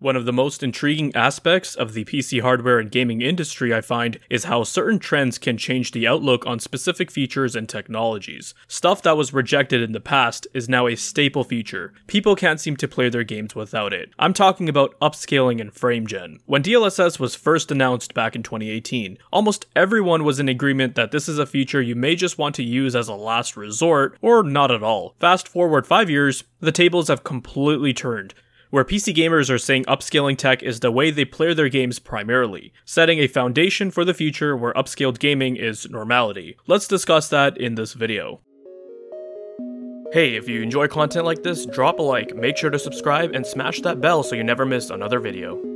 One of the most intriguing aspects of the PC hardware and gaming industry, I find, is how certain trends can change the outlook on specific features and technologies. Stuff that was rejected in the past is now a staple feature. People can't seem to play their games without it. I'm talking about upscaling and frame gen. When DLSS was first announced back in 2018, almost everyone was in agreement that this is a feature you may just want to use as a last resort, or not at all. Fast forward 5 years, the tables have completely turned where PC gamers are saying upscaling tech is the way they play their games primarily, setting a foundation for the future where upscaled gaming is normality. Let's discuss that in this video. Hey, if you enjoy content like this, drop a like, make sure to subscribe, and smash that bell so you never miss another video.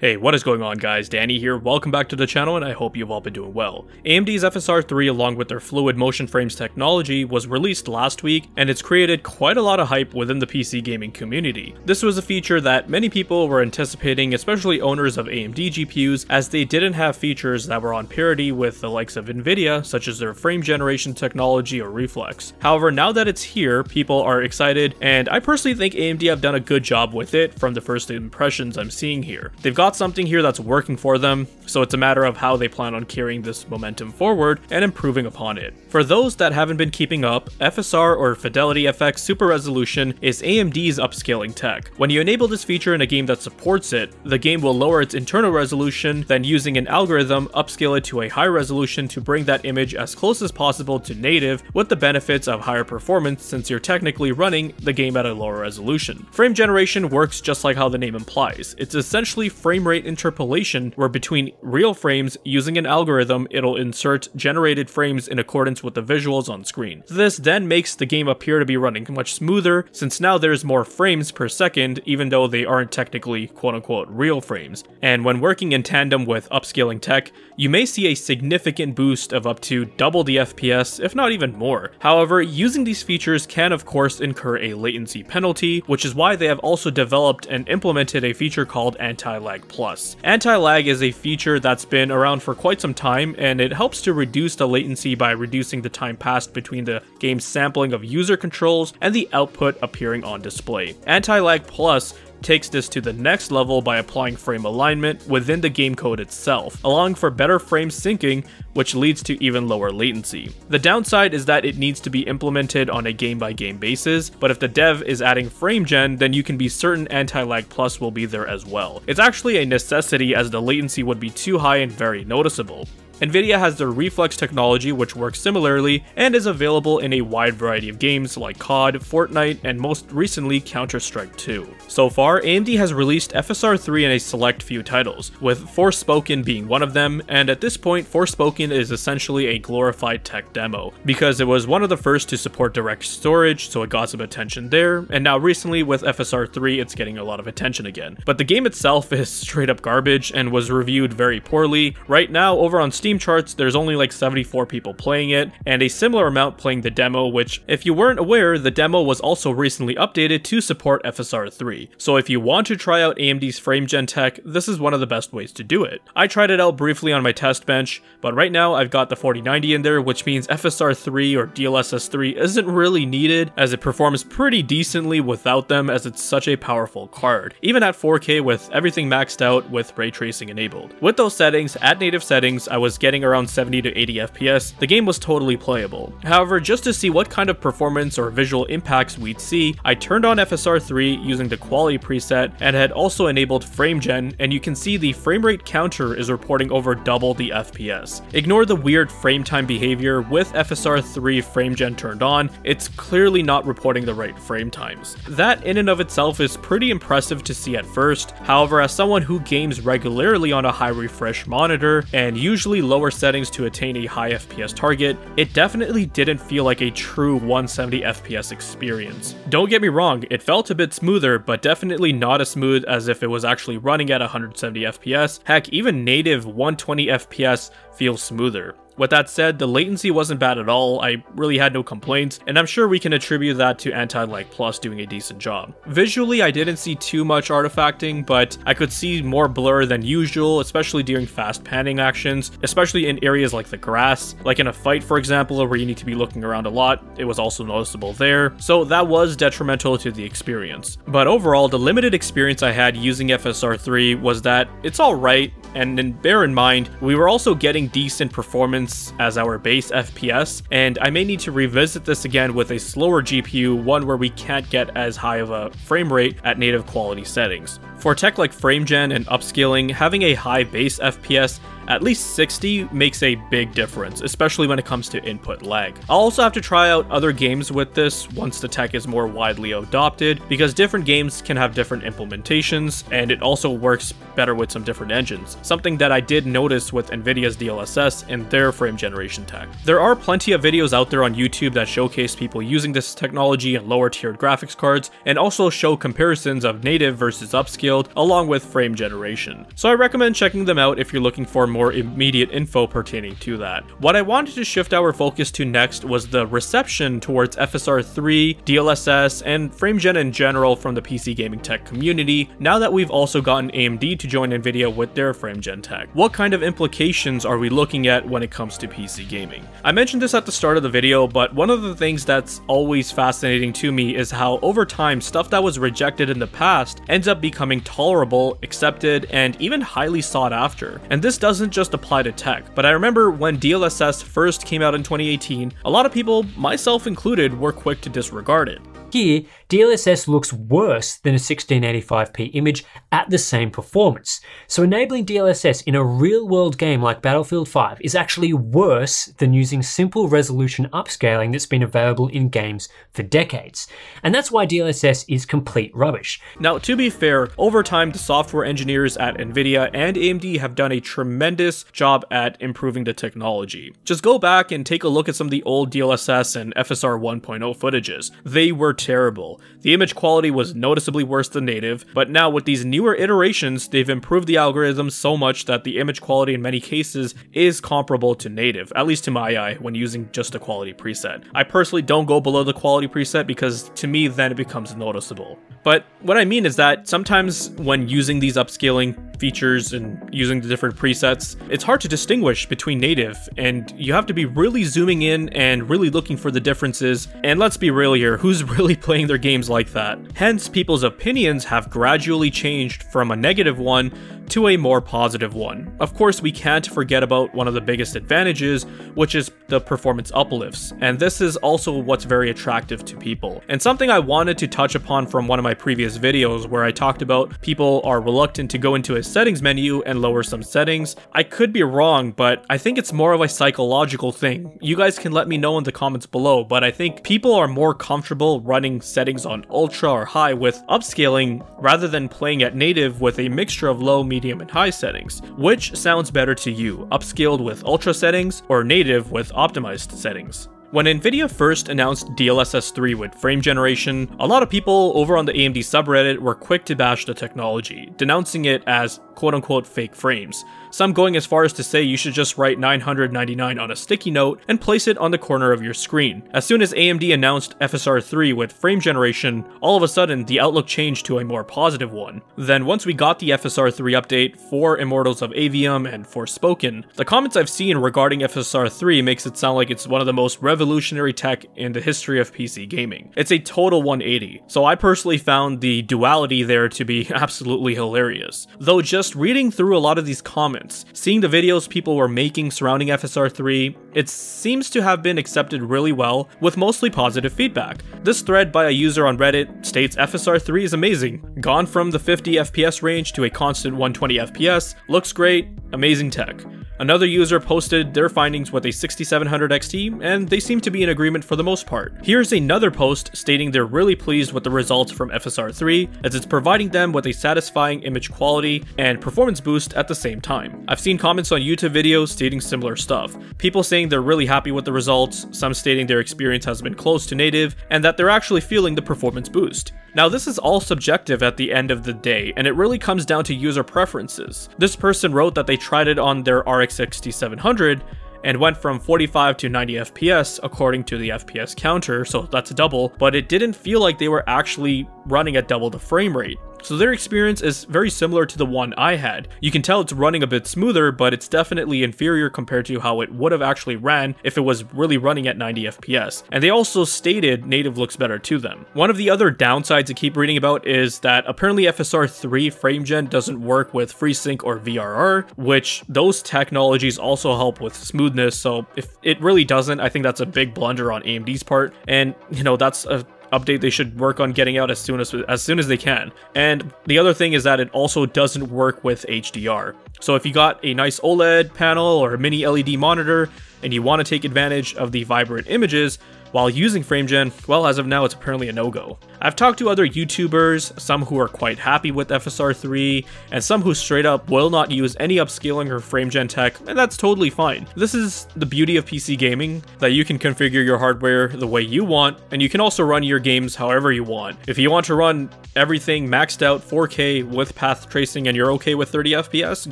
Hey, what is going on guys? Danny here, welcome back to the channel and I hope you've all been doing well. AMD's FSR3 along with their Fluid Motion Frames technology was released last week and it's created quite a lot of hype within the PC gaming community. This was a feature that many people were anticipating, especially owners of AMD GPUs, as they didn't have features that were on parity with the likes of Nvidia, such as their frame generation technology or Reflex. However, now that it's here, people are excited and I personally think AMD have done a good job with it from the first impressions I'm seeing here. They've got got something here that's working for them, so it's a matter of how they plan on carrying this momentum forward and improving upon it. For those that haven't been keeping up, FSR or Fidelity FX Super Resolution is AMD's upscaling tech. When you enable this feature in a game that supports it, the game will lower its internal resolution, then using an algorithm upscale it to a high resolution to bring that image as close as possible to native with the benefits of higher performance since you're technically running the game at a lower resolution. Frame generation works just like how the name implies. It's essentially frame frame rate interpolation, where between real frames, using an algorithm, it'll insert generated frames in accordance with the visuals on screen. This then makes the game appear to be running much smoother, since now there's more frames per second, even though they aren't technically quote-unquote real frames. And when working in tandem with upscaling tech, you may see a significant boost of up to double the FPS, if not even more. However, using these features can of course incur a latency penalty, which is why they have also developed and implemented a feature called anti-lag Plus. Anti-lag is a feature that's been around for quite some time, and it helps to reduce the latency by reducing the time passed between the game's sampling of user controls and the output appearing on display. Anti-lag Plus takes this to the next level by applying frame alignment within the game code itself, allowing for better frame syncing, which leads to even lower latency. The downside is that it needs to be implemented on a game by game basis, but if the dev is adding frame gen, then you can be certain anti-lag plus will be there as well. It's actually a necessity as the latency would be too high and very noticeable. Nvidia has their Reflex technology which works similarly and is available in a wide variety of games like COD, Fortnite, and most recently Counter-Strike 2. So far, AMD has released FSR 3 in a select few titles, with Forspoken being one of them, and at this point Forspoken is essentially a glorified tech demo, because it was one of the first to support direct storage, so it got some attention there, and now recently with FSR 3 it's getting a lot of attention again. But the game itself is straight up garbage and was reviewed very poorly. Right now, over on Steam Steam charts, there's only like 74 people playing it, and a similar amount playing the demo, which, if you weren't aware, the demo was also recently updated to support FSR 3. So if you want to try out AMD's frame gen tech, this is one of the best ways to do it. I tried it out briefly on my test bench, but right now I've got the 4090 in there, which means FSR 3 or DLSS 3 isn't really needed, as it performs pretty decently without them as it's such a powerful card, even at 4K with everything maxed out with ray tracing enabled. With those settings, at native settings, I was getting around 70 to 80 FPS, the game was totally playable. However, just to see what kind of performance or visual impacts we'd see, I turned on FSR 3 using the quality preset and had also enabled frame gen, and you can see the frame rate counter is reporting over double the FPS. Ignore the weird frame time behavior, with FSR 3 frame gen turned on, it's clearly not reporting the right frame times. That in and of itself is pretty impressive to see at first, however as someone who games regularly on a high refresh monitor, and usually lower settings to attain a high FPS target, it definitely didn't feel like a true 170 FPS experience. Don't get me wrong, it felt a bit smoother, but definitely not as smooth as if it was actually running at 170 FPS. Heck, even native 120 FPS feels smoother. With that said, the latency wasn't bad at all, I really had no complaints, and I'm sure we can attribute that to Anti-Lag Plus doing a decent job. Visually, I didn't see too much artifacting, but I could see more blur than usual, especially during fast panning actions, especially in areas like the grass, like in a fight for example, where you need to be looking around a lot, it was also noticeable there, so that was detrimental to the experience. But overall, the limited experience I had using FSR3 was that it's alright, and then bear in mind, we were also getting decent performance as our base FPS, and I may need to revisit this again with a slower GPU, one where we can't get as high of a frame rate at native quality settings. For tech like FrameGen and upscaling, having a high base FPS at least 60 makes a big difference, especially when it comes to input lag. I'll also have to try out other games with this once the tech is more widely adopted, because different games can have different implementations, and it also works better with some different engines, something that I did notice with Nvidia's DLSS and their frame generation tech. There are plenty of videos out there on YouTube that showcase people using this technology and lower tiered graphics cards, and also show comparisons of native versus upscaled, along with frame generation. So I recommend checking them out if you're looking for more more immediate info pertaining to that. What I wanted to shift our focus to next was the reception towards FSR 3, DLSS, and FrameGen in general from the PC gaming tech community, now that we've also gotten AMD to join Nvidia with their FrameGen tech. What kind of implications are we looking at when it comes to PC gaming? I mentioned this at the start of the video, but one of the things that's always fascinating to me is how over time stuff that was rejected in the past ends up becoming tolerable, accepted, and even highly sought after. And this doesn't doesn't just apply to tech, but I remember when DLSS first came out in 2018, a lot of people, myself included, were quick to disregard it. Here, DLSS looks worse than a 1685p image at the same performance. So enabling DLSS in a real-world game like Battlefield 5 is actually worse than using simple resolution upscaling that's been available in games for decades. And that's why DLSS is complete rubbish. Now, to be fair, over time the software engineers at Nvidia and AMD have done a tremendous job at improving the technology. Just go back and take a look at some of the old DLSS and FSR 1.0 footages. They were terrible. The image quality was noticeably worse than native, but now with these newer iterations, they've improved the algorithm so much that the image quality in many cases is comparable to native, at least to my eye, when using just a quality preset. I personally don't go below the quality preset because to me then it becomes noticeable. But what I mean is that sometimes when using these upscaling features and using the different presets, it's hard to distinguish between native, and you have to be really zooming in and really looking for the differences. And let's be real here, who's really playing their games like that? Hence, people's opinions have gradually changed from a negative one to a more positive one. Of course, we can't forget about one of the biggest advantages, which is the performance uplifts, and this is also what's very attractive to people. And something I wanted to touch upon from one of my previous videos where I talked about people are reluctant to go into a settings menu and lower some settings. I could be wrong, but I think it's more of a psychological thing. You guys can let me know in the comments below, but I think people are more comfortable running settings on ultra or high with upscaling rather than playing at native with a mixture of low, medium, medium, and high settings. Which sounds better to you, upscaled with ultra settings or native with optimized settings? When Nvidia first announced DLSS 3 with frame generation, a lot of people over on the AMD subreddit were quick to bash the technology, denouncing it as quote unquote fake frames, some going as far as to say you should just write 999 on a sticky note and place it on the corner of your screen. As soon as AMD announced FSR 3 with frame generation, all of a sudden the outlook changed to a more positive one. Then once we got the FSR 3 update for Immortals of Aveum and Forspoken, the comments I've seen regarding FSR 3 makes it sound like it's one of the most revolutionary tech in the history of PC gaming. It's a total 180, so I personally found the duality there to be absolutely hilarious. Though just reading through a lot of these comments, seeing the videos people were making surrounding FSR3, it seems to have been accepted really well, with mostly positive feedback. This thread by a user on Reddit states FSR3 is amazing, gone from the 50 FPS range to a constant 120 FPS, looks great, amazing tech. Another user posted their findings with a 6700 XT, and they seem to be in agreement for the most part. Here's another post stating they're really pleased with the results from FSR 3, as it's providing them with a satisfying image quality and performance boost at the same time. I've seen comments on YouTube videos stating similar stuff. People saying they're really happy with the results, some stating their experience has been close to native, and that they're actually feeling the performance boost. Now this is all subjective at the end of the day, and it really comes down to user preferences. This person wrote that they tried it on their RX 6700 and went from 45 to 90 FPS according to the FPS counter, so that's a double, but it didn't feel like they were actually running at double the frame rate. So their experience is very similar to the one I had. You can tell it's running a bit smoother, but it's definitely inferior compared to how it would have actually ran if it was really running at 90 FPS. And they also stated native looks better to them. One of the other downsides I keep reading about is that apparently FSR 3 FrameGen doesn't work with FreeSync or VRR, which those technologies also help with smoothness. So if it really doesn't, I think that's a big blunder on AMD's part. And you know, that's a update they should work on getting out as soon as as soon as they can. And the other thing is that it also doesn't work with HDR. So if you got a nice OLED panel or a mini LED monitor and you want to take advantage of the vibrant images, while using FrameGen, well, as of now, it's apparently a no-go. I've talked to other YouTubers, some who are quite happy with FSR3, and some who straight up will not use any upscaling or FrameGen tech, and that's totally fine. This is the beauty of PC gaming, that you can configure your hardware the way you want, and you can also run your games however you want. If you want to run everything maxed out 4K with path tracing and you're okay with 30 FPS,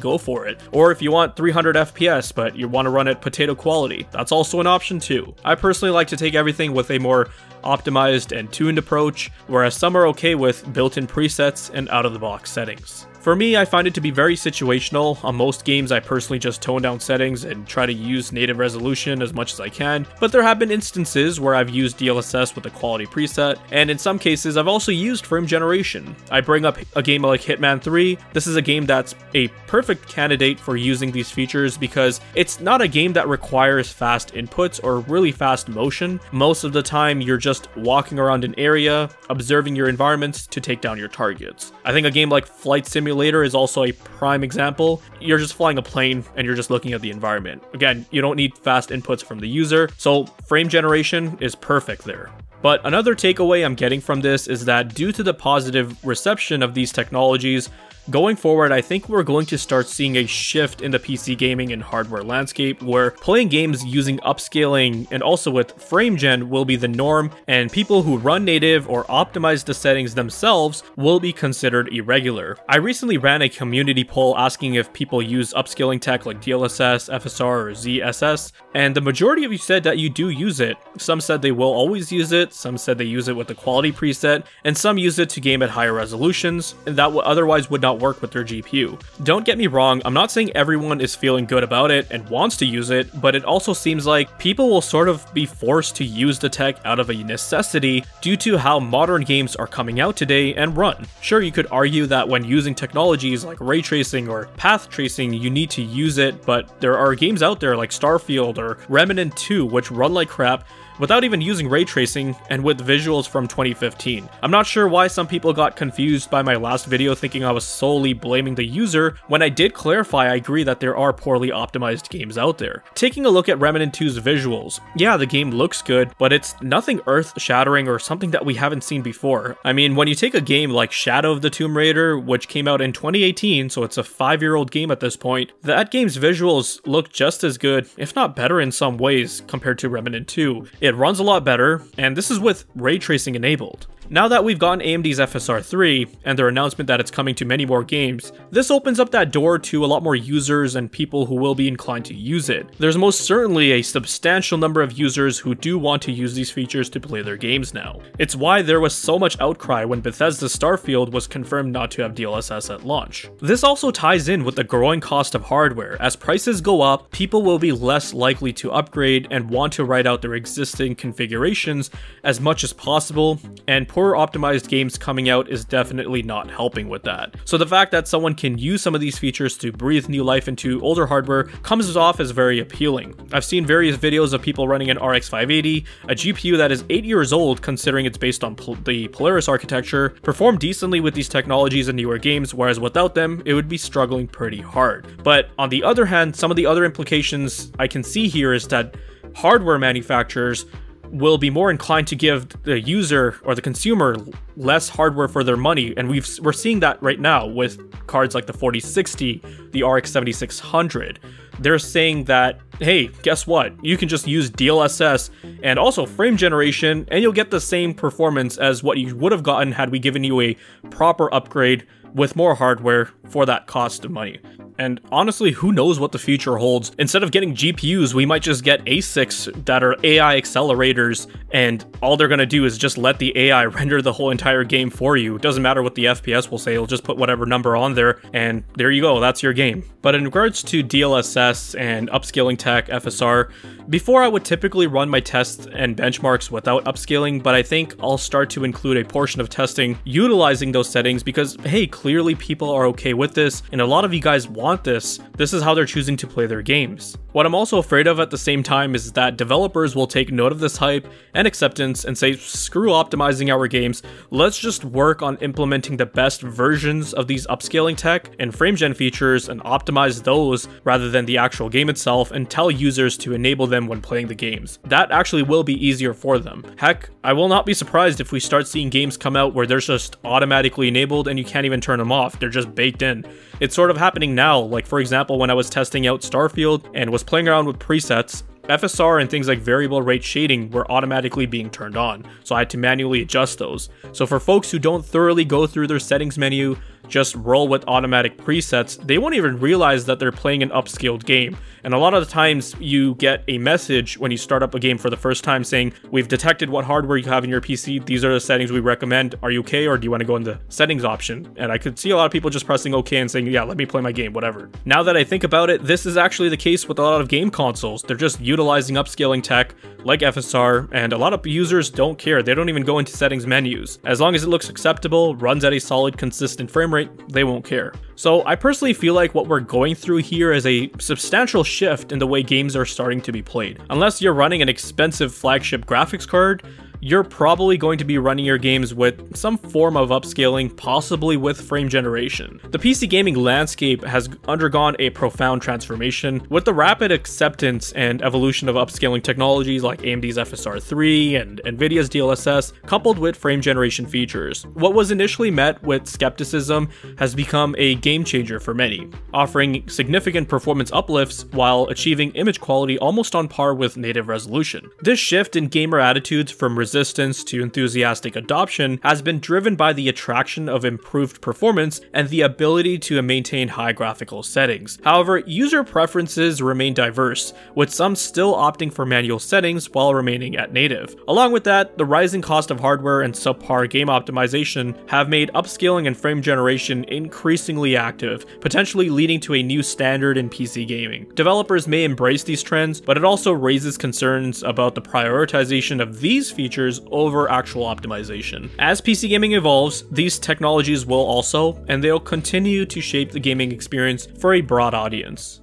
go for it. Or if you want 300 FPS but you want to run it potato quality, that's also an option too. I personally like to take everything with a more optimized and tuned approach, whereas some are okay with built-in presets and out-of-the-box settings. For me, I find it to be very situational. On most games, I personally just tone down settings and try to use native resolution as much as I can, but there have been instances where I've used DLSS with a quality preset, and in some cases, I've also used frame generation. I bring up a game like Hitman 3. This is a game that's a perfect candidate for using these features because it's not a game that requires fast inputs or really fast motion. Most of the time, you're just walking around an area, observing your environments to take down your targets. I think a game like Flight Simulator Simulator is also a prime example. You're just flying a plane and you're just looking at the environment. Again, you don't need fast inputs from the user, so frame generation is perfect there. But another takeaway I'm getting from this is that due to the positive reception of these technologies, Going forward, I think we're going to start seeing a shift in the PC gaming and hardware landscape where playing games using upscaling and also with FrameGen will be the norm, and people who run native or optimize the settings themselves will be considered irregular. I recently ran a community poll asking if people use upscaling tech like DLSS, FSR, or XeSS, and the majority of you said that you do use it. Some said they will always use it, some said they use it with the quality preset, and some use it to game at higher resolutions, and that otherwise would not work with their GPU. Don't get me wrong, I'm not saying everyone is feeling good about it and wants to use it, but it also seems like people will sort of be forced to use the tech out of a necessity due to how modern games are coming out today and run. Sure, you could argue that when using technologies like ray tracing or path tracing, you need to use it, but there are games out there like Starfield or Remnant 2 which run like crap without even using ray tracing and with visuals from 2015. I'm not sure why some people got confused by my last video thinking I was solely blaming the user, when I did clarify I agree that there are poorly optimized games out there. Taking a look at Remnant 2's visuals, yeah the game looks good, but it's nothing earth-shattering or something that we haven't seen before. I mean, when you take a game like Shadow of the Tomb Raider, which came out in 2018, so it's a 5-year-old game at this point, that game's visuals look just as good, if not better in some ways, compared to Remnant 2. It runs a lot better, and this is with ray tracing enabled. Now that we've gotten AMD's FSR 3 and their announcement that it's coming to many more games, this opens up that door to a lot more users and people who will be inclined to use it. There's most certainly a substantial number of users who do want to use these features to play their games now. It's why there was so much outcry when Bethesda Starfield was confirmed not to have DLSS at launch. This also ties in with the growing cost of hardware. As prices go up, people will be less likely to upgrade and want to write out their existing configurations as much as possible, and poor optimized games coming out is definitely not helping with that. So the fact that someone can use some of these features to breathe new life into older hardware comes off as very appealing. I've seen various videos of people running an RX 580, a GPU that is 8 years old considering it's based on pol the Polaris architecture, perform decently with these technologies in newer games, whereas without them, it would be struggling pretty hard. But on the other hand, some of the other implications I can see here is that hardware manufacturers will be more inclined to give the user or the consumer less hardware for their money. And we've we're seeing that right now with cards like the 4060 the RX 7600 they're saying that hey guess what? You can just use DLSS and also frame generation and you'll get the same performance as what you would have gotten had we given you a proper upgrade with more hardware for that cost of money And honestly, who knows what the future holds? Instead of getting GPUs, we might just get ASICs that are AI accelerators, and all they're gonna do is just let the AI render the whole entire game for you. It doesn't matter what the FPS will say, it'll just put whatever number on there, and there you go, that's your game. But in regards to DLSS and upscaling tech, FSR, before I would typically run my tests and benchmarks without upscaling, but I think I'll start to include a portion of testing utilizing those settings because, hey, clearly people are okay with this, and a lot of you guys want this. This is how they're choosing to play their games. What I'm also afraid of at the same time is that developers will take note of this hype and acceptance and say, screw optimizing our games, let's just work on implementing the best versions of these upscaling tech and frame gen features and optimize those rather than the actual game itself and tell users to enable them when playing the games. That actually will be easier for them. Heck, I will not be surprised if we start seeing games come out where they're just automatically enabled and you can't even turn them off, they're just baked in. It's sort of happening now, like for example when I was testing out Starfield and was playing around with presets, FSR and things like variable rate shading were automatically being turned on, so I had to manually adjust those. So for folks who don't thoroughly go through their settings menu, just roll with automatic presets, they won't even realize that they're playing an upscaled game. And a lot of the times you get a message when you start up a game for the first time saying, we've detected what hardware you have in your PC, these are the settings we recommend, are you okay or do you want to go in the settings option? And I could see a lot of people just pressing okay and saying, yeah, let me play my game, whatever. Now that I think about it, this is actually the case with a lot of game consoles. They're just utilizing upscaling tech like FSR, and a lot of users don't care. They don't even go into settings menus. As long as it looks acceptable, runs at a solid, consistent frame rate, they won't care. So I personally feel like what we're going through here is a substantial shift in the way games are starting to be played. Unless you're running an expensive flagship graphics card, you're probably going to be running your games with some form of upscaling, possibly with frame generation. The PC gaming landscape has undergone a profound transformation with the rapid acceptance and evolution of upscaling technologies like AMD's FSR3 and Nvidia's DLSS, coupled with frame generation features. What was initially met with skepticism has become a game changer for many, offering significant performance uplifts while achieving image quality almost on par with native resolution. This shift in gamer attitudes from resistance to enthusiastic adoption has been driven by the attraction of improved performance and the ability to maintain high graphical settings. However, user preferences remain diverse, with some still opting for manual settings while remaining at native. Along with that, the rising cost of hardware and subpar game optimization have made upscaling and frame generation increasingly active, potentially leading to a new standard in PC gaming. Developers may embrace these trends, but it also raises concerns about the prioritization of these features features over actual optimization. As PC gaming evolves, these technologies will also, and they'll continue to shape the gaming experience for a broad audience.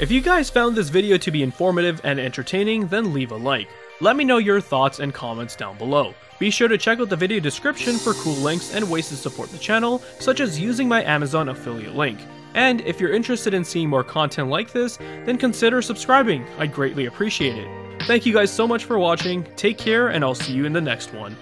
If you guys found this video to be informative and entertaining, then leave a like. Let me know your thoughts and comments down below. Be sure to check out the video description for cool links and ways to support the channel, such as using my Amazon affiliate link. And if you're interested in seeing more content like this, then consider subscribing, I'd greatly appreciate it. Thank you guys so much for watching, take care, and I'll see you in the next one.